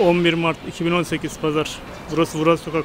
11 Mart 2018 Pazar. Burası Vural Sokak.